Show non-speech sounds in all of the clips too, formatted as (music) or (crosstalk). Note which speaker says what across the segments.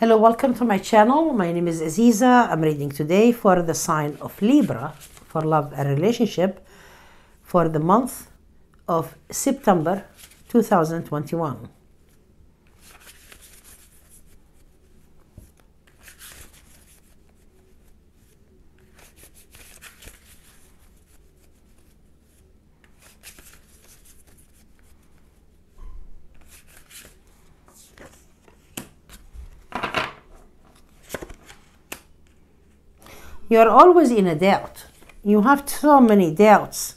Speaker 1: Hello, welcome to my channel. My name is Aziza. I'm reading today for the sign of Libra for love and relationship for the month of September 2021. You're always in a doubt. You have so many doubts.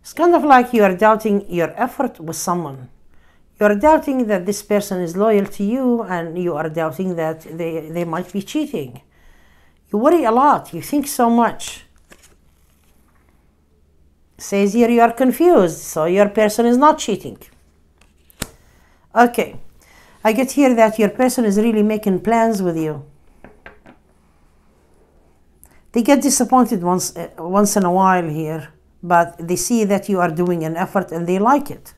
Speaker 1: It's kind of like you are doubting your effort with someone. You're doubting that this person is loyal to you, and you are doubting that they, they might be cheating. You worry a lot, you think so much. It Says here you are confused, so your person is not cheating. Okay. I get here that your person is really making plans with you. They get disappointed once, uh, once in a while here, but they see that you are doing an effort and they like it.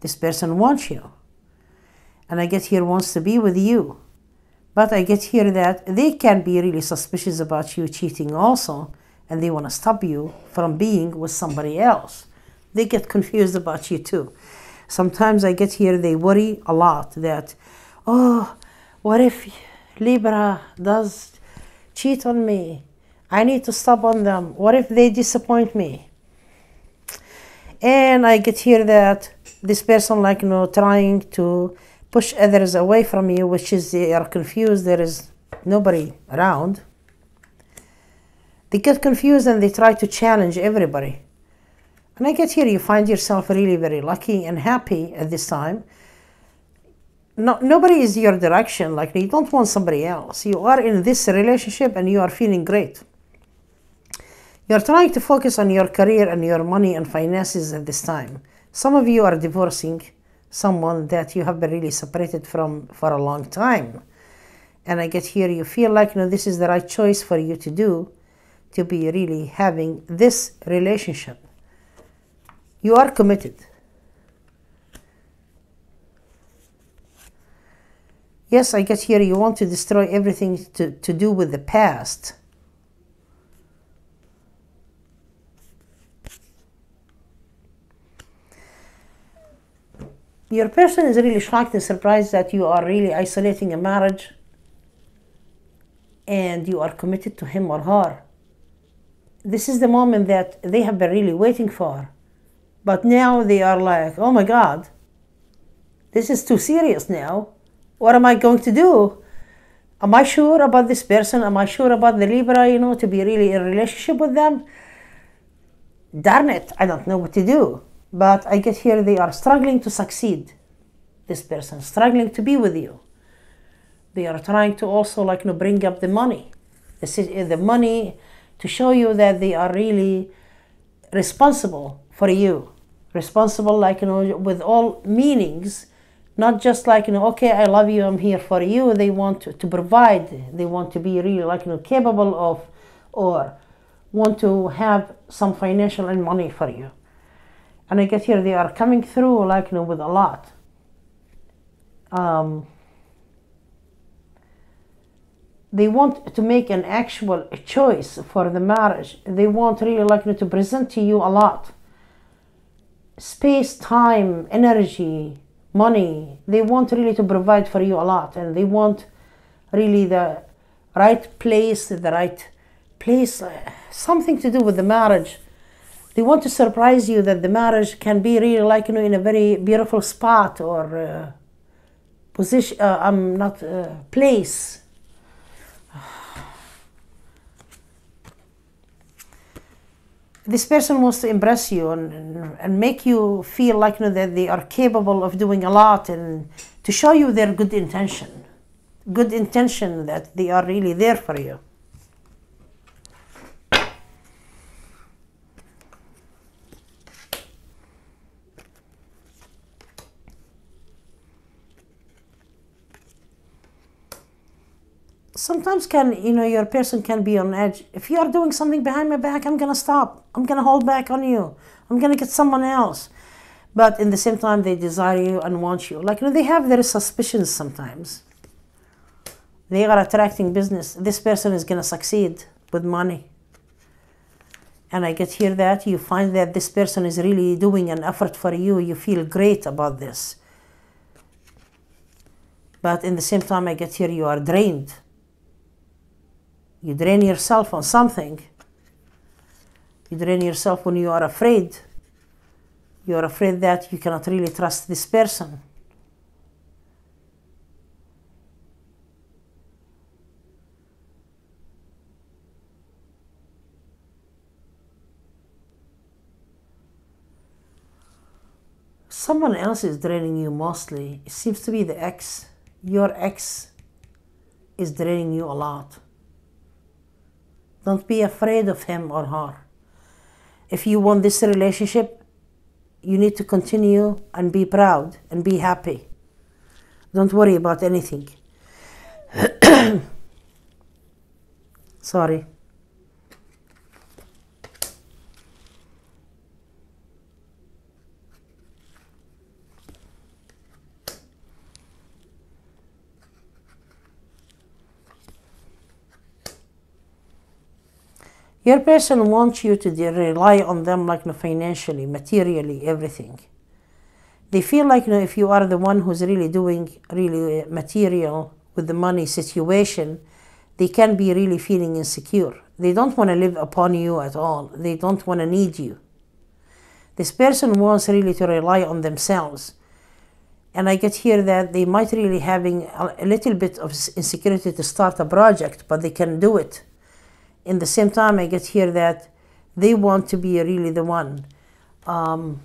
Speaker 1: This person wants you. And I get here wants to be with you. But I get here that they can be really suspicious about you cheating also, and they want to stop you from being with somebody else. They get confused about you too. Sometimes I get here, they worry a lot that, oh, what if Libra does cheat on me? I need to stop on them. What if they disappoint me? And I get here that this person, like, you know, trying to push others away from you, which is they are confused, there is nobody around. They get confused and they try to challenge everybody. And I get here, you find yourself really very lucky and happy at this time. No, nobody is your direction, like you don't want somebody else. You are in this relationship and you are feeling great. You're trying to focus on your career and your money and finances at this time. Some of you are divorcing someone that you have been really separated from for a long time. And I get here, you feel like you know, this is the right choice for you to do to be really having this relationship you are committed. Yes, I guess here you want to destroy everything to, to do with the past. Your person is really shocked and surprised that you are really isolating a marriage and you are committed to him or her. This is the moment that they have been really waiting for. But now they are like, oh my God, this is too serious now. What am I going to do? Am I sure about this person? Am I sure about the Libra, you know, to be really in relationship with them? Darn it, I don't know what to do. But I get here, they are struggling to succeed. This person, struggling to be with you. They are trying to also, like, you know, bring up the money. The, the money to show you that they are really responsible for you responsible like you know with all meanings not just like you know okay i love you i'm here for you. They want to, to provide they want to be really like you know capable of or want to have some financial and money for you. And i get here they are coming through like you know with a lot. Um, they want to make an actual choice for the marriage. They want really like you know, to present to you a lot space, time, energy, money. They want really to provide for you a lot and they want really the right place, the right place, uh, something to do with the marriage. They want to surprise you that the marriage can be really like, you know, in a very beautiful spot or uh, position, uh, I'm um, not, uh, place this person wants to impress you and, and make you feel like you know, that they are capable of doing a lot and to show you their good intention. Good intention that they are really there for you. Sometimes can you know your person can be on edge. If you are doing something behind my back i'm gonna stop. I'm gonna hold back on you. I'm gonna get someone else. But in the same time they desire you and want you. Like you know they have their suspicions sometimes. They are attracting business. This person is to succeed with money. And i get here that. You find that this person is really doing an effort for you. You feel great about this. But in the same time i get here you are drained you drain yourself on something you drain yourself when you are afraid you are afraid that you cannot really trust this person. Someone else is draining you mostly. It seems to be the ex. Your ex is draining you a lot. Don't be afraid of him or her. If you want this relationship, you need to continue and be proud and be happy. Don't worry about anything. (clears throat) Sorry. Your person wants you to rely on them like you know, financially, materially, everything. They feel like you know, if you are the one who's really doing really uh, material with the money situation, they can be really feeling insecure. They don't want to live upon you at all. They don't want to need you. This person wants really to rely on themselves. And I get here that they might really having a little bit of insecurity to start a project, but they can do it in the same time, I get here that they want to be really the one. Um,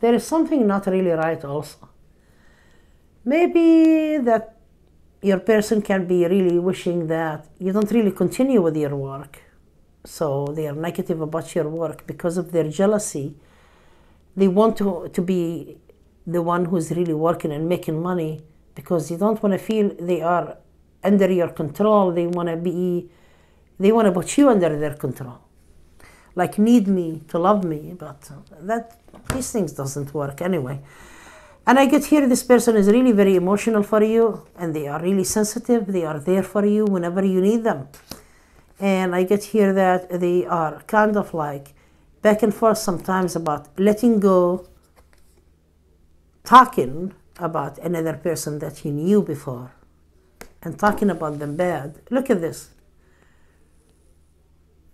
Speaker 1: there is something not really right also. Maybe that your person can be really wishing that you don't really continue with your work. So they are negative about your work because of their jealousy. They want to, to be the one who's really working and making money because they don't want to feel they are under your control. They want to be they want to put you under their control. Like need me to love me, but that these things doesn't work anyway. And I get here this person is really very emotional for you and they are really sensitive. They are there for you whenever you need them. And I get here that they are kind of like back and forth sometimes about letting go, talking about another person that you knew before and talking about them bad. Look at this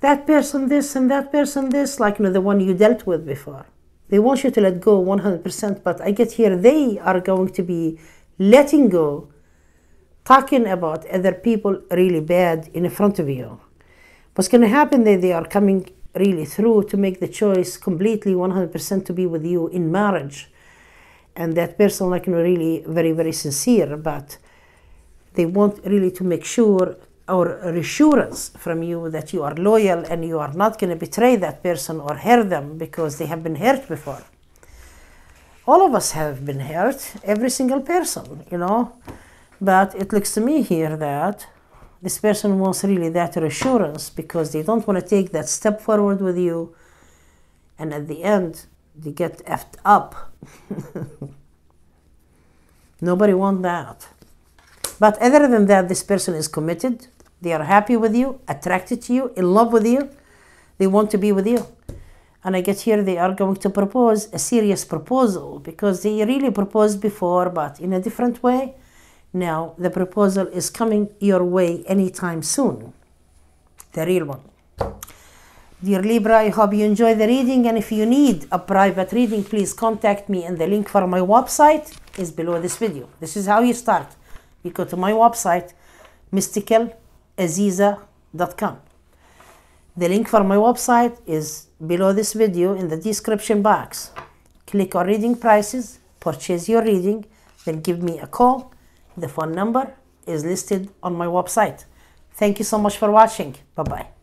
Speaker 1: that person this and that person this, like you know, the one you dealt with before. They want you to let go 100%, but I get here, they are going to be letting go, talking about other people really bad in front of you. What's going to happen that they are coming really through to make the choice completely 100% to be with you in marriage. And that person, like, you know, really very, very sincere, but they want really to make sure or reassurance from you that you are loyal and you are not going to betray that person or hurt them because they have been hurt before. All of us have been hurt, every single person, you know. But it looks to me here that this person wants really that reassurance because they don't want to take that step forward with you and at the end they get effed up. (laughs) Nobody wants that. But other than that, this person is committed they are happy with you, attracted to you, in love with you. They want to be with you. And I get here, they are going to propose a serious proposal because they really proposed before, but in a different way. Now, the proposal is coming your way anytime soon. The real one. Dear Libra, I hope you enjoy the reading. And if you need a private reading, please contact me. And the link for my website is below this video. This is how you start. You go to my website, mystical aziza.com. The link for my website is below this video in the description box. Click on reading prices, purchase your reading, then give me a call. The phone number is listed on my website. Thank you so much for watching. Bye bye.